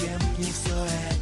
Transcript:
чем не все это.